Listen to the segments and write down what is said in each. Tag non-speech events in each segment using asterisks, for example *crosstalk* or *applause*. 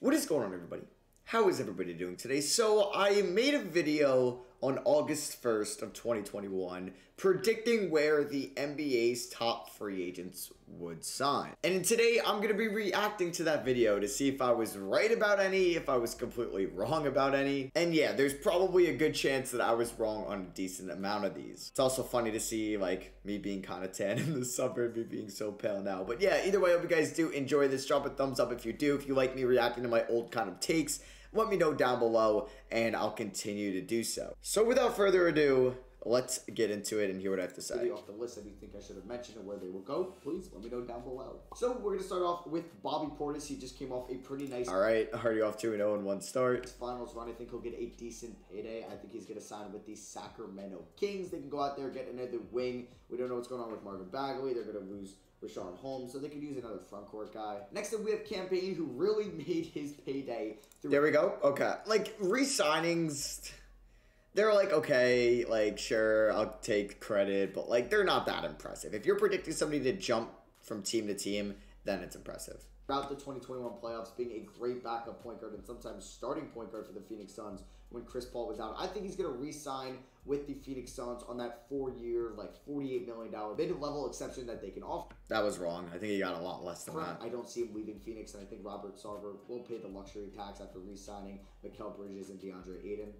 What is going on, everybody? How is everybody doing today? So, I made a video on August 1st of 2021 predicting where the NBA's top free agents would sign. And today I'm going to be reacting to that video to see if I was right about any, if I was completely wrong about any. And yeah, there's probably a good chance that I was wrong on a decent amount of these. It's also funny to see like me being kind of tan in the *laughs* summer, me being so pale now. But yeah, either way, I hope you guys do enjoy this. Drop a thumbs up if you do. If you like me reacting to my old kind of takes, let me know down below and I'll continue to do so. So without further ado, let's get into it and hear what I have to say. off the list that you think I should have mentioned and where they will go, please let me know down below. So we're going to start off with Bobby Portis. He just came off a pretty nice All right, already off 2 0 in one start. His finals run. I think he'll get a decent payday. I think he's going to sign with the Sacramento Kings. They can go out there, get another wing. We don't know what's going on with Marvin Bagley. They're going to lose Richaun Holmes, so they could use another front court guy. Next up, we have Cam Payne, who really *laughs* made his payday. There we go. Okay. Like, re signings, they're like, okay, like, sure, I'll take credit, but like, they're not that impressive. If you're predicting somebody to jump from team to team, then it's impressive. Throughout the 2021 playoffs, being a great backup point guard and sometimes starting point guard for the Phoenix Suns when Chris Paul was out. I think he's going to re-sign with the Phoenix Suns on that four-year, like $48 million mid-level exception that they can offer. That was wrong. I think he got a lot less than that. I don't see him leaving Phoenix, and I think Robert Sarver will pay the luxury tax after re-signing Mikal Bridges and DeAndre Ayton.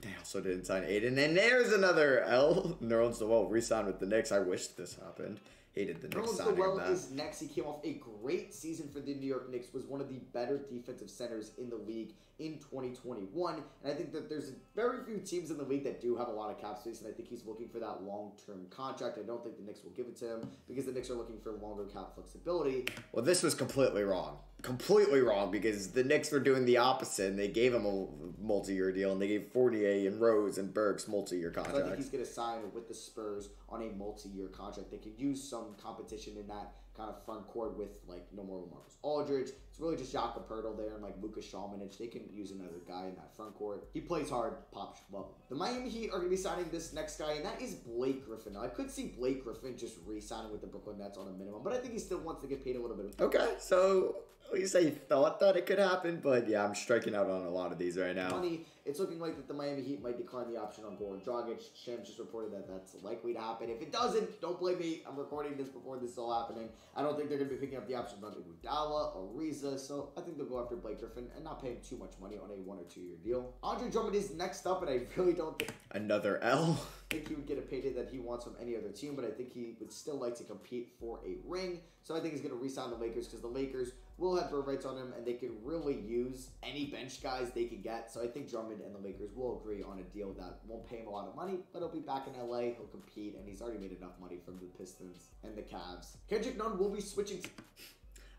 They also didn't sign Ayton. And there's another L. *laughs* Nerlens Noel re-signed with the Knicks. I wish this happened. Hated the Knicks signing that. is next. He came off a great season for the New York Knicks. Was one of the better defensive centers in the league in 2021. And I think that there's very few teams in the league that do have a lot of cap space. And I think he's looking for that long-term contract. I don't think the Knicks will give it to him because the Knicks are looking for longer cap flexibility. Well, this was completely wrong. Completely wrong because the Knicks were doing the opposite and they gave him a multi-year deal and they gave Fournier and Rose and Burks multi-year So I think he's going to sign with the Spurs on a multi-year contract. They could use some competition in that kind of front court with like no more Marcus Aldridge. It's really just Jakob Poeltl there and like Luka Samanic. They can use another guy in that front court. He plays hard. Pop him. The Miami Heat are going to be signing this next guy, and that is Blake Griffin. Now I could see Blake Griffin just re-signing with the Brooklyn Nets on a minimum, but I think he still wants to get paid a little bit. Okay, so at least I thought that it could happen, but yeah, I'm striking out on a lot of these right now. money. It's looking like that the Miami Heat might decline the option on Goran Dragic. Shams just reported that that's likely to happen. If it doesn't, don't blame me. I'm recording this before this is all happening. I don't think they're going to be picking up the options on Iguodala or Ariza, so I think they'll go after Blake Griffin and not pay him too much money on a one or two year deal. Andre Drummond is next up, and I really don't think Another L. think he would get a payday that he wants from any other team, but I think he would still like to compete for a ring. So I think he's going to re-sign the Lakers because the Lakers will have bird rights on him, and they can really use any bench guys they can get. So I think Drummond and the Lakers will agree on a deal that won't pay him a lot of money, but he'll be back in LA. He'll compete, and he's already made enough money from the Pistons and the Cavs. Kendrick Nunn will be switching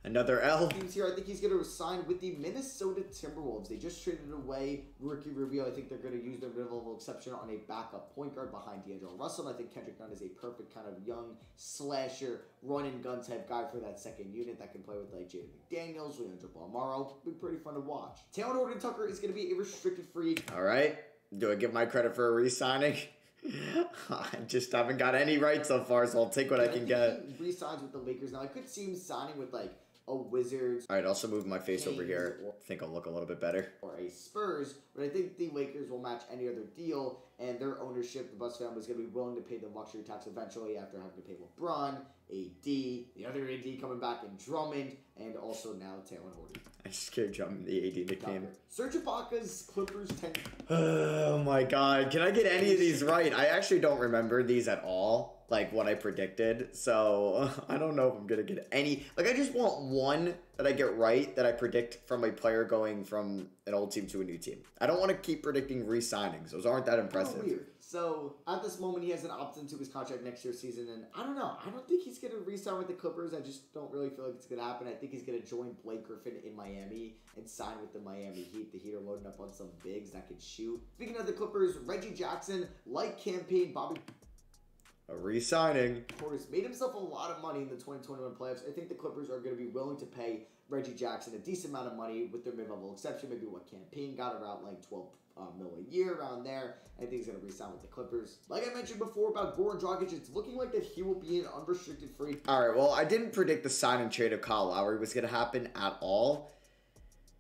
Another L. teams here. I think he's going to sign with the Minnesota Timberwolves. They just traded away Ricky Rubio. I think they're going to use their mid-level exception on a backup point guard behind D'Angelo Russell. And I think Kendrick Nunn is a perfect kind of young slasher, run and gun type guy for that second unit that can play with like Jaden McDaniels, Leandro Bolmaro. Be pretty fun to watch. Taylor Horton Tucker is going to be a restricted free. All right. Do I give my credit for a re-signing? *laughs* I just haven't got any right so far, so I'll take what I can think get. He re-signs with the Lakers now. I could see him signing with like a Wizards All right, also move my face over here. I think I'll look a little bit better. or a Spurs, but I think the Lakers will match any other deal, and their ownership, the Buss family, is going to be willing to pay the luxury tax eventually after having to pay LeBron, AD, the other AD coming back, and Drummond, and also now Taylor Horton. Just kept jumping the AD nickname. Serge Ibaka's Clippers 10. Oh my god, can I get any of these right? I actually don't remember these at all, like what I predicted. So *laughs* I don't know if I'm gonna get any. Like, I just want one that I get right that I predict from a player going from an old team to a new team. I don't want to keep predicting re signings, those aren't that impressive. So at this moment, he has an opt into his contract next year season, and I don't know. I don't think he's going to re-sign with the Clippers. I just don't really feel like it's going to happen. I think he's going to join Blake Griffin in Miami and sign with the Miami Heat. The Heat are loading up on some bigs that can shoot. Speaking of the Clippers, Reggie Jackson, like Cam Payne, Bobby A re signing. Portis made himself a lot of money in the 2021 playoffs. I think the Clippers are going to be willing to pay Reggie Jackson a decent amount of money with their mid-level exception. Maybe what Cam Payne got around like 12 uh, mil a year around there. I think he's going to re-sign with the Clippers. Like I mentioned before about Goran Dragic, it's looking like that he will be an unrestricted free. All right, well, I didn't predict the sign and trade of Kyle Lowry was going to happen at all.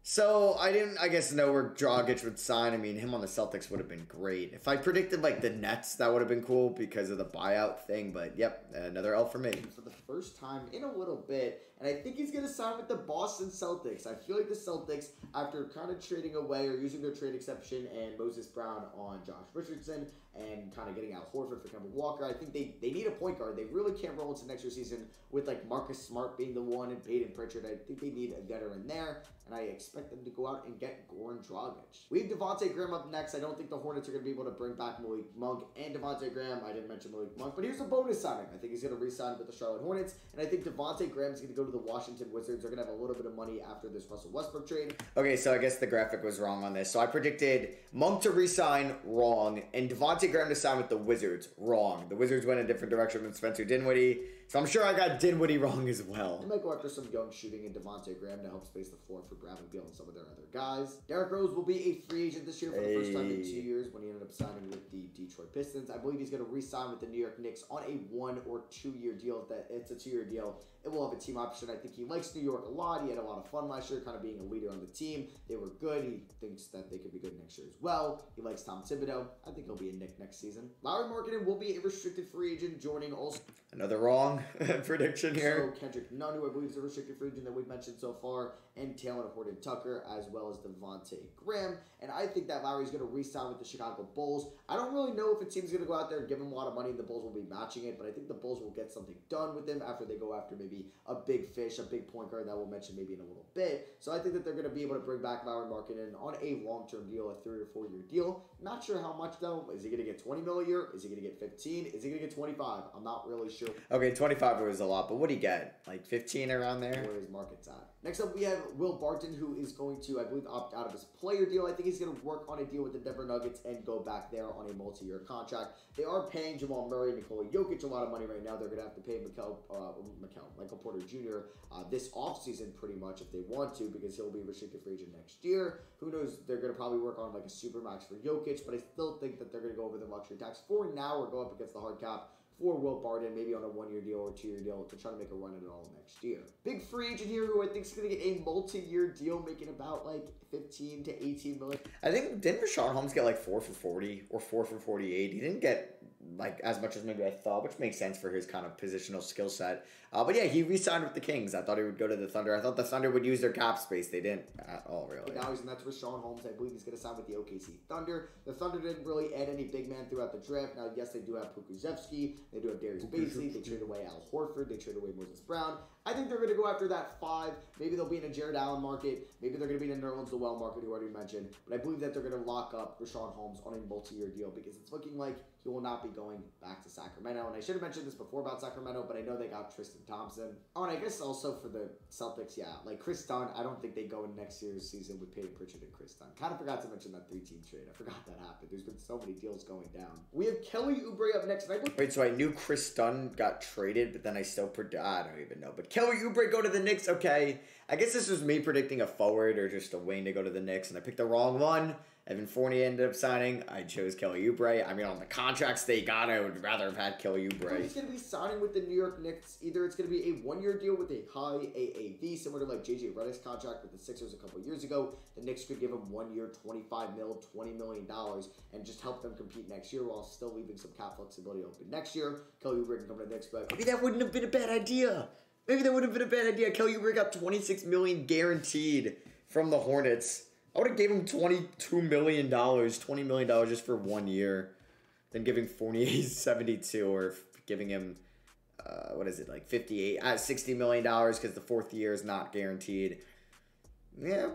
So I didn't, I guess, know where Dragic would sign. I mean, him on the Celtics would have been great. If I predicted like the Nets, that would have been cool because of the buyout thing. But yep, another L for me. For the first time in a little bit, and I think he's going to sign with the Boston Celtics. I feel like the Celtics, after kind of trading away or using their trade exception and Moses Brown on Josh Richardson and kind of getting Al Horford for Kemba Walker, I think they, they need a point guard. They really can't roll into next year's season with like Marcus Smart being the one and Payton Pritchard. I think they need a veteran there, and I expect them to go out and get Goran Dragic. We have Devontae Graham up next. I don't think the Hornets are going to be able to bring back Malik Monk and Devontae Graham. I didn't mention Malik Monk, but here's a bonus signing. I think he's going to re-sign with the Charlotte Hornets, and I think Devontae Graham is going to go to the Washington Wizards. They're going to have a little bit of money after this Russell Westbrook trade. Okay, so I guess the graphic was wrong on this. So I predicted Monk to re-sign wrong, and Devontae Graham to sign with the Wizards wrong. The Wizards went a different direction than Spencer Dinwiddie. So I'm sure I got Dinwiddie wrong as well. They might go after some young shooting in Devontae Graham to help space the floor for Bradley Beal and some of their other guys. Derrick Rose will be a free agent this year for the first time in two years when he ended up signing with the Detroit Pistons. I believe he's going to re-sign with the New York Knicks on a one or two year deal. That it's a two year deal, it will have a team option. I think he likes New York a lot. He had a lot of fun last year, kind of being a leader on the team. They were good. He thinks that they could be good next year as well. He likes Tom Thibodeau. I think he'll be a Knick next season. Lauri Markkanen will be a restricted free agent, joining also Another wrong *laughs* prediction here. so Kendrick Nunn, who I believe is a restricted free agent that we've mentioned so far, and Taylor Horton Tucker, as well as Devontae Graham. And I think that Lauri's going to re-sign with the Chicago Bulls. I don't really know if a team's going to go out there and give him a lot of money and the Bulls will be matching it, but I think the Bulls will get something done with him after they go after maybe a big fish, a big point guard that we'll mention maybe in a little bit. So I think that they're going to be able to bring back Lauri Markkanen on a long-term deal, a three or four-year deal. Not sure how much though. Is he going to get 20 mil a year? Is he going to get 15? Is he going to get 25? I'm not really sure Okay, 25 was a lot, but what do you get? Like 15 around there? where his market's at. Next up, we have Will Barton, who is going to, I believe, opt out of his player deal. I think he's going to work on a deal with the Denver Nuggets and go back there on a multi-year contract. They are paying Jamal Murray, and Nikola Jokic a lot of money right now. They're going to have to pay Mikel, uh, Mikel, Michael Porter Jr. Uh, this offseason pretty much if they want to because he'll be a restricted free agent next year. Who knows? They're going to probably work on like a super max for Jokic, but I still think that they're going to go over the luxury tax for now or go up against the hard cap for Will Barton, maybe on a one-year deal or two-year deal to try to make a run at it all next year. Big free agent here who I think is going to get a multi-year deal, making about like 15 to 18 million. I think didn't Richaun Holmes get like four for 40 or four for 48? He didn't get like as much as maybe I thought, which makes sense for his kind of positional skill set. Uh, but yeah, he re-signed with the Kings. I thought he would go to the Thunder. I thought the Thunder would use their cap space. They didn't at all, really. Now he's in that's with Sean Holmes. I believe he's going to sign with the OKC Thunder. The Thunder didn't really add any big man throughout the draft. Now, yes, they do have Pokusevski. They do have Darius Bazley. They traded away Al Horford. They traded away Moses Brown. I think they're going to go after that five. Maybe they'll be in a Jarrett Allen market. Maybe they're going to be in a Nerlens Noel market, who I already mentioned. But I believe that they're going to lock up Richaun Holmes on a multi-year deal because it's looking like he will not be going back to Sacramento. And I should have mentioned this before about Sacramento, but I know they got Tristan Thompson. Oh, and I guess also for the Celtics, yeah, like Kris Dunn, I don't think they go in next year's season with Payton Pritchard and Kris Dunn. Kind of forgot to mention that three-team trade. I forgot that happened. There's been so many deals going down. We have Kelly Oubre up next, looked Wait, so I knew Kris Dunn got traded, but then I still pred- I don't even know. But Kelly Oubre go to the Knicks. Okay, I guess this was me predicting a forward or just a wing to go to the Knicks, and I picked the wrong one. Evan Fournier ended up signing. I chose Kelly Oubre. I mean, on the contracts they got, I would rather have had Kelly Oubre. He's going to be signing with the New York Knicks. Either it's going to be a one-year deal with a high AAV, similar to like JJ Redick's contract with the Sixers a couple years ago. The Knicks could give him one year, twenty-five mil, twenty million dollars, and just help them compete next year while still leaving some cap flexibility open next year. Kelly Oubre can come to the Knicks, but Maybe that wouldn't have been a bad idea. Maybe that would have been a bad idea. Kelly Oubre got twenty six million guaranteed from the Hornets. I would have gave him twenty two million dollars, twenty million dollars just for one year, than giving Fournier *laughs* seventy two or giving him uh, what is it like fifty eight, uh, sixty million dollars because the fourth year is not guaranteed. Yeah,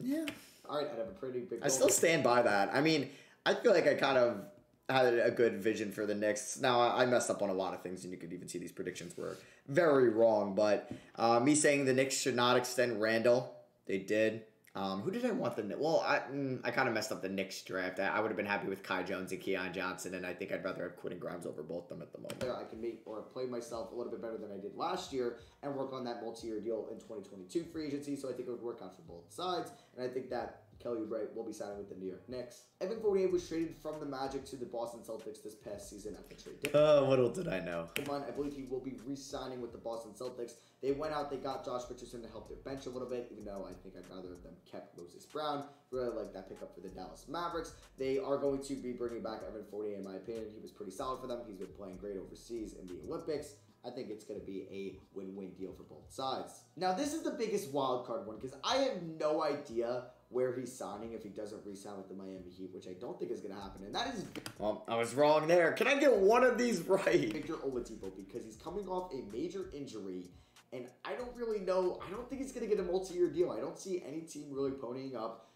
yeah. all right, I'd have a pretty big. I still stand by that. I mean, I feel like I kind of had a good vision for the Knicks. Now I I messed up on a lot of things, and you could even see these predictions were very wrong. But uh, me saying the Knicks should not extend Randle, they did. Um, who did I want the? Well, I mm, I kind of messed up the Knicks draft. I, I would have been happy with Kai Jones and Keon Johnson, and I think I'd rather have Quentin Grimes over both them at the moment. I can make or play myself a little bit better than I did last year and work on that multi-year deal in 2022 free agency. So I think it would work out for both sides, and I think that Kelly Oubre will be signing with the New York Knicks. Evan Fournier was traded from the Magic to the Boston Celtics this past season at the trade. Oh, uh, little did I know. Come on, I believe he will be re-signing with the Boston Celtics. They went out, they got Josh Richardson to help their bench a little bit, even though I think I'd rather them kept Moses Brown. Really like that pickup for the Dallas Mavericks. They are going to be bringing back Evan Fournier, in my opinion. He was pretty solid for them. He's been playing great overseas in the Olympics. I think it's going to be a win-win deal for both sides. Now, this is the biggest wild card one because I have no idea where he's signing if he doesn't re-sign with the Miami Heat, which I don't think is going to happen. And that is Well, I was wrong there. Can I get one of these right? Victor Oladipo because he's coming off a major injury, and I don't really know. I don't think he's going to get a multi-year deal. I don't see any team really ponying up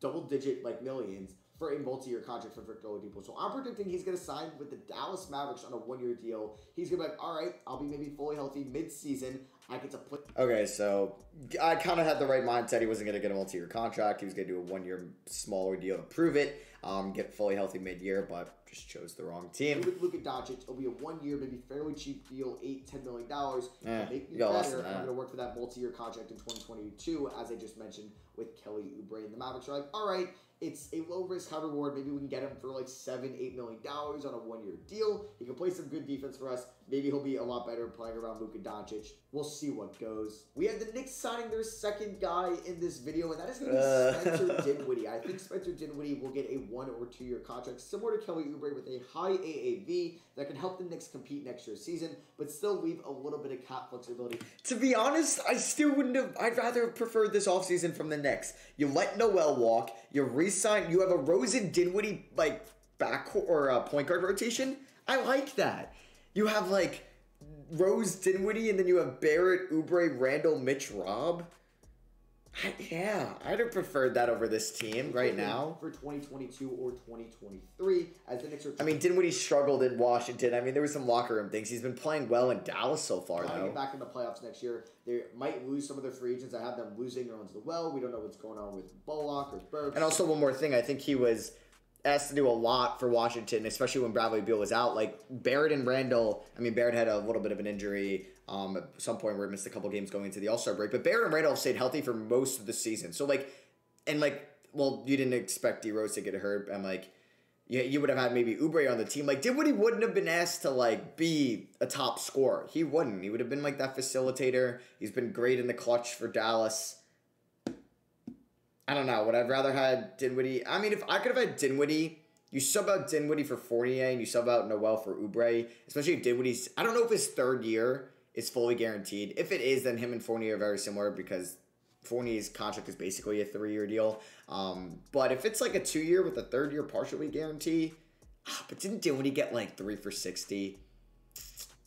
double-digit like millions for a multi-year contract for Victor Oladipo. So I'm predicting he's going to sign with the Dallas Mavericks on a one-year deal. He's going to be like, all right, I'll be maybe fully healthy mid-season. I get to play. Okay, so I kind of had the right mindset. He wasn't going to get a multi-year contract. He was going to do a one-year smaller deal to prove it, um, get fully healthy mid-year, but just chose the wrong team. With Luka Doncic, it'll be a one-year, maybe fairly cheap deal, eight, ten million dollars. Eh, make me you got less better. I'm going to work for that multi-year contract in 2022, as I just mentioned with Kelly Oubre and the Mavericks. Are like, all right, it's a low risk, high reward. Maybe we can get him for like seven, eight million dollars on a one-year deal. He can play some good defense for us. Maybe he'll be a lot better playing around Luka Doncic. We'll see what goes. We have the Knicks signing their second guy in this video, and that is going to be Uh. Spencer *laughs* Dinwiddie. I think Spencer Dinwiddie will get a one or two year contract similar to Kelly Oubre with a high AAV that can help the Knicks compete next year's season, but still leave a little bit of cap flexibility. To be honest, I still wouldn't have. I'd rather have preferred this offseason from the Knicks. You let Noel walk. You re-sign. You have a Rose Dinwiddie like back or uh, point guard rotation. I like that. You have like Rose Dinwiddie, and then you have Barrett, Oubre, Randle, Mitch, Rob. I, yeah, I'd have preferred that over this team right now. for 2022 or 2023 as the Knicks are. I mean, Dinwiddie struggled in Washington. I mean, there was some locker room things. He's been playing well in Dallas so far, though. get back in the playoffs next year. They might lose some of their free agents. I have them losing Nerlens well. We don't know what's going on with Bullock or Burks. And also one more thing, I think he was asked to do a lot for Washington, especially when Bradley Beal was out. Like Barrett and Randle, I mean Barrett had a little bit of an injury um, at some point where he missed a couple games going into the All Star break, but Barrett and Randle stayed healthy for most of the season. So like, and like, well, you didn't expect D Rose to get hurt, and like. Yeah, you would have had maybe Oubre on the team. Like did Dinwiddie wouldn't have been asked to like be a top scorer. He wouldn't. He would have been like that facilitator. He's been great in the clutch for Dallas. I don't know. Would I have rather had Dinwiddie? I mean, if I could have had Dinwiddie, you sub out Dinwiddie for Fournier and you sub out Noel for Oubre, especially if Dinwiddie's. I don't know if his third year is fully guaranteed. If it is, then him and Fournier are very similar because Fournier's contract is basically a three year deal. Um, but if it's like a two year with a third year partially guarantee, ah, but didn't Dinwiddie get like three for 60?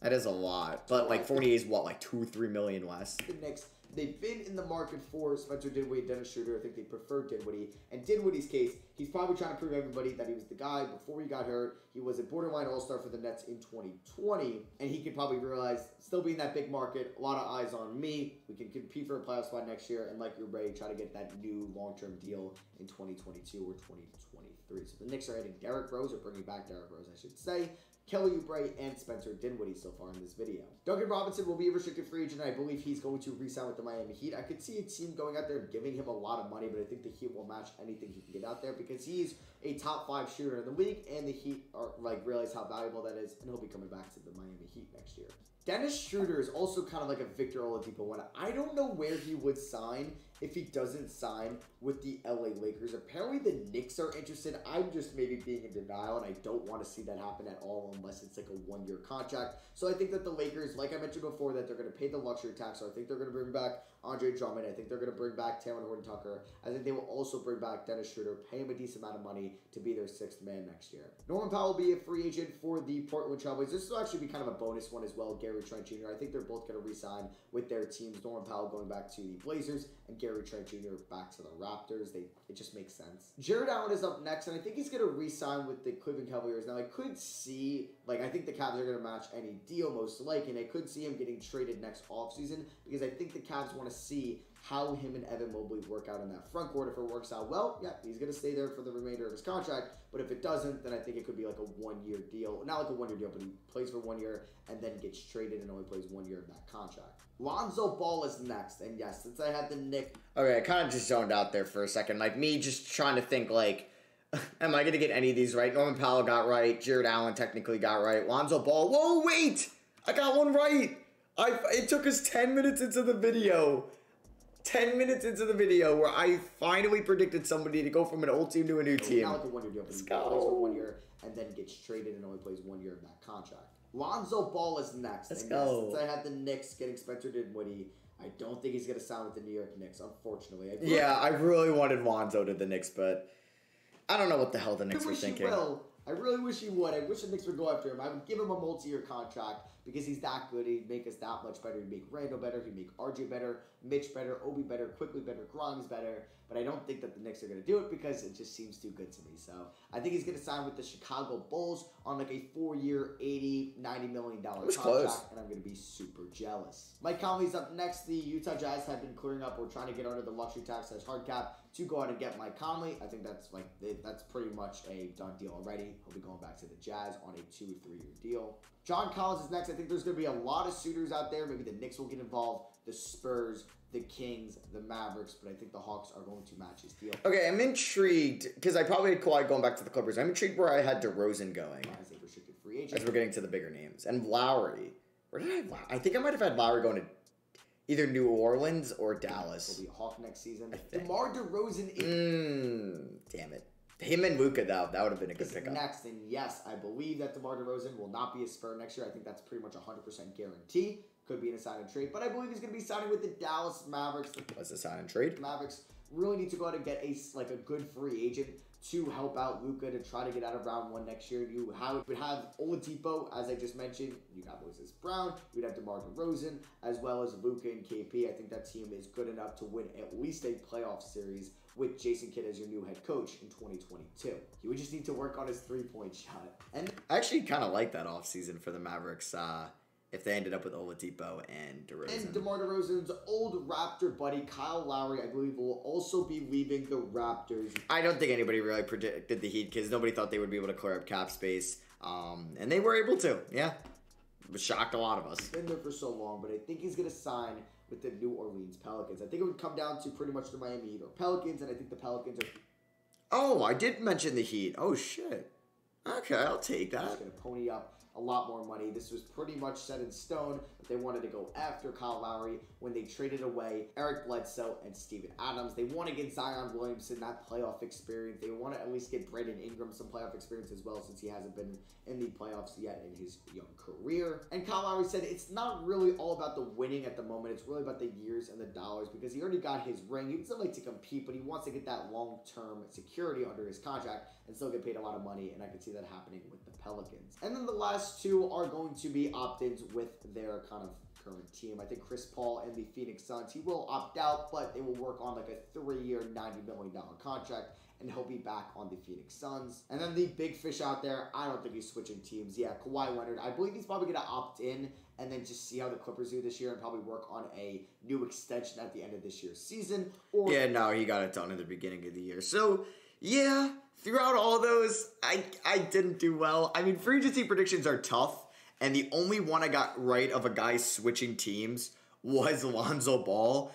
That is a lot. But like Fournier's what, like two, three million less? the Knicks. They've been in the market for Spencer Dinwiddie Dennis Schroeder. I think they prefer Dinwiddie. And Dinwiddie's case, he's probably trying to prove everybody that he was the guy before he got hurt. He was a borderline All Star for the Nets in 2020, and he could probably realize, still being that big market, a lot of eyes on me. We can compete for a playoff spot next year, and like Oubre, try to get that new long term deal in 2022 or 2023. So the Knicks are adding Derrick Rose, or bringing back Derrick Rose, I should say. Kelly Oubre and Spencer Dinwiddie so far in this video. Duncan Robinson will be a restricted free agent. I believe he's going to re-sign with the Miami Heat. I could see a team going out there and giving him a lot of money, but I think the Heat will match anything he can get out there because he's a top five shooter in the league, and the Heat are like realize how valuable that is, and he'll be coming back to the Miami Heat next year. Dennis Schroeder is also kind of like a Victor Oladipo one. I don't know where he would sign if he doesn't sign with the LA Lakers. Apparently, the Knicks are interested. I'm just maybe being in denial, and I don't want to see that happen at all unless it's like a one year contract. So I think that the Lakers, like I mentioned before, that they're going to pay the luxury tax. So I think they're going to bring back Andre Drummond. I think they're going to bring back Taylor Horton Tucker. I think they will also bring back Dennis Schroeder, pay him a decent amount of money to be their sixth man next year. Norman Powell will be a free agent for the Portland Trailblazers. This will actually be kind of a bonus one as well. Gary Trent Jr. I think they're both going to re-sign with their teams. Norman Powell going back to the Blazers and Gary Trent Jr. back to the Raptors. They it just makes sense. Jarrett Allen is up next, and I think he's going to re-sign with the Cleveland Cavaliers. Now I could see like I think the Cavs are going to match any deal most likely, and I could see him getting traded next offseason because I think the Cavs want to see how him and Evan Mobley work out in that front court. If it works out well, yeah, he's going to stay there for the remainder of his contract. But if it doesn't, then I think it could be like a one year deal. Not like a one year deal, but he plays for one year and then gets traded and only plays one year of that contract. Lonzo Ball is next. And yes, since I had the Nick. Okay, I kind of just zoned out there for a second. Like me just trying to think, like, *laughs* am I going to get any of these right? Norman Powell got right. Jarrett Allen technically got right. Lonzo Ball. Whoa, wait! I got one right. I, it took us 10 minutes into the video 10 minutes into the video where I finally predicted somebody to go from an old team to a new team. Not like a one year deal, but he plays for one year and then gets traded and only plays one year of that contract. Lonzo Ball is next. Let's and go. Yes, since I had the Knicks getting Spencer Dinwiddie, I don't think he's going to sign with the New York Knicks, unfortunately. I Yeah, I really wanted Lonzo to the Knicks, but I don't know what the hell the Knicks I were thinking. will. I really wish he would. I wish the Knicks would go after him. I would give him a multi-year contract because he's that good. He'd make us that much better. He'd make Randle better. He'd make RJ better, Mitch better, Obi better, Quickley better, Grimes better. But I don't think that the Knicks are going to do it because it just seems too good to me. So I think he's going to sign with the Chicago Bulls on like a four-year, 80, 90 million dollar contract, close. and I'm going to be super jealous. Mike Conley's up next. The Utah Jazz have been clearing up or trying to get under the luxury tax as hard cap to go out and get Mike Conley. I think that's like that's pretty much a done deal already. He'll be going back to the Jazz on a two or three year deal. John Collins is next. I think there's going to be a lot of suitors out there. Maybe the Knicks will get involved, the Spurs, the Kings, the Mavericks, but I think the Hawks are going to match his deal Okay, I'm intrigued because I probably had Kawhi going back to the Clippers. I'm intrigued where I had DeRozan going as a restricted free agent. as we're getting to the bigger names. And Lowry. Where did I have Lowry? I think I might have had Lowry going to either New Orleans or Dallas. be a Hawk next season. DeMar DeRozan is Mmm, damn it. Him and Luka, though, that would have been a good pickup. next. And yes, I believe that DeMar DeRozan will not be a Spur next year. I think that's pretty much a 100% guarantee. Could be in a sign and trade, but I believe he's going to be signing with the Dallas Mavericks. Was a sign and trade? Mavericks really need to go out and get a like a good free agent to help out Luka to try to get out of round one next year. You have, would have Oladipo, as I just mentioned. You got Moses Brown. You'd have DeMar DeRozan, as well as Luka and KP. I think that team is good enough to win at least a playoff series with Jason Kidd as your new head coach in 2022. He would just need to work on his three-point shot. And I actually kind of like that offseason for the Mavericks uh, if they ended up with Oladipo and DeRozan. And DeMar DeRozan's old Raptor buddy Kyle Lowry, I believe, will also be leaving the Raptors. I don't think anybody really predicted the Heat because nobody thought they would be able to clear up cap space. Um, and they were able to. Yeah. It shocked a lot of us. been there for so long, but I think he's going to sign with the New Orleans Pelicans. I think it would come down to pretty much the Miami Heat or Pelicans, and I think the Pelicans are Oh, I did mention the Heat. Oh, shit. Okay, I'll take just that. going to pony up a lot more money. This was pretty much set in stone that they wanted to go after Kyle Lowry when they traded away Eric Bledsoe and Steven Adams. They want to get Zion Williamson that playoff experience. They want to at least get Brandon Ingram some playoff experience as well since he hasn't been in the playoffs yet in his young career. And Kyle Lowry said it's not really all about the winning at the moment. It's really about the years and the dollars because he already got his ring. He still like to compete, but he wants to get that long-term security under his contract and still get paid a lot of money. And I could see that happening with Pelicans. And then the last two are going to be opt-ins with their kind of current team. I think Chris Paul and the Phoenix Suns, he will opt out, but they will work on like a three-year, $90 million contract and he'll be back on the Phoenix Suns. And then the big fish out there, I don't think he's switching teams. Yeah, Kawhi Leonard, I believe he's probably going to opt in and then just see how the Clippers do this year and probably work on a new extension at the end of this year's season. Or Yeah, no, he got it done at the beginning of the year. So, yeah, throughout all those, I, I didn't do well. I mean, free agency predictions are tough, and the only one I got right of a guy switching teams was *laughs* Lonzo Ball.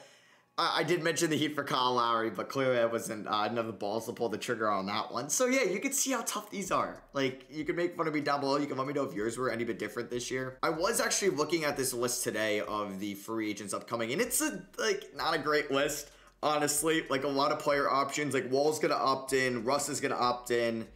I, I did mention the Heat for Kyle Lowry, but clearly I wasn't uh, enough balls to pull the trigger on that one. So yeah, you can see how tough these are. Like you can make fun of me down below. You can let me know if yours were any bit different this year. I was actually looking at this list today of the free agents upcoming, and it's a like not a great list. Honestly, like a lot of player options. Like Wall's gonna opt in, Russ is gonna opt in.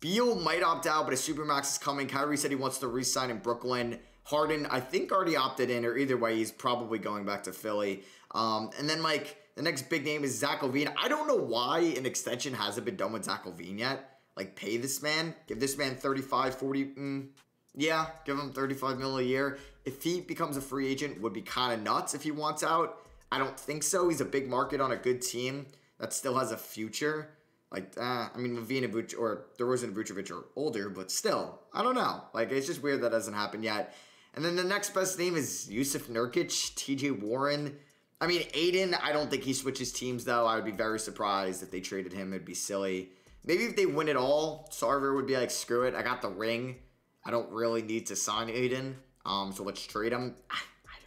Beal might opt out, but a supermax is coming. Kyrie said he wants to re-sign in Brooklyn. Harden, I think, already opted in, or either way, he's probably going back to Philly. Um, and then, like, the next big name is Zach LaVine. I don't know why an extension hasn't been done with Zach LaVine yet. Like, pay this man, give this man 35, 40, mm, yeah, give him 35 mil a year. If he becomes a free agent, would be kind of nuts if he wants out. I don't think so. He's a big market on a good team that still has a future. Like, uh, I mean, and Vuc- or DeRozan and Vucevic are older, but still, I don't know. Like, it's just weird that hasn't happened yet. And then the next best name is Jusuf Nurkic, TJ Warren. I mean, Ayton, I don't think he switches teams though. I would be very surprised if they traded him. It'd be silly. Maybe if they win it all, Sarver would be like, screw it. I got the ring. I don't really need to sign Ayton, Um, so let's trade him.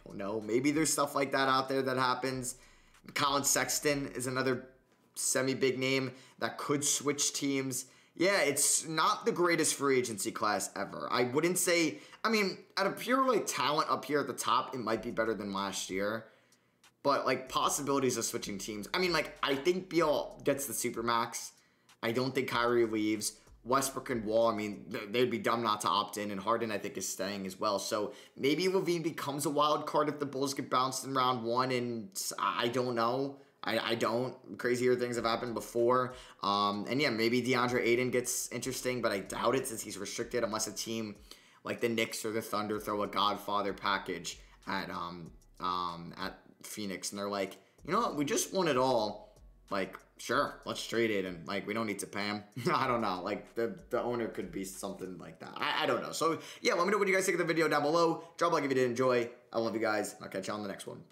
Don't know. Maybe there's stuff like that out there that happens. Collin Sexton is another semi big name that could switch teams. Yeah, it's not the greatest free agency class ever. I wouldn't say. I mean, at a pure like talent up here at the top, it might be better than last year. But like possibilities of switching teams. I mean, like I think Beal gets the super max. I don't think Kyrie leaves. Westbrook and Wall, I mean, they'd be dumb not to opt in, and Harden, I think, is staying as well. So maybe LaVine becomes a wild card if the Bulls get bounced in round one, and I don't know. I, I don't. Crazier things have happened before. Um, and yeah, maybe DeAndre Ayton gets interesting, but I doubt it since he's restricted unless a team like the Knicks or the Thunder throw a Godfather package at um um at Phoenix, and they're like, you know what, we just won it all. Like, sure, let's trade it, and like we don't need to pay him. *laughs* I don't know. Like the the owner could be something like that. I, I don't know. So yeah, let me know what you guys think of the video down below. Drop a like if you did enjoy. I love you guys. I'll catch you on the next one.